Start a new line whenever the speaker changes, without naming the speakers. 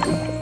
Bye.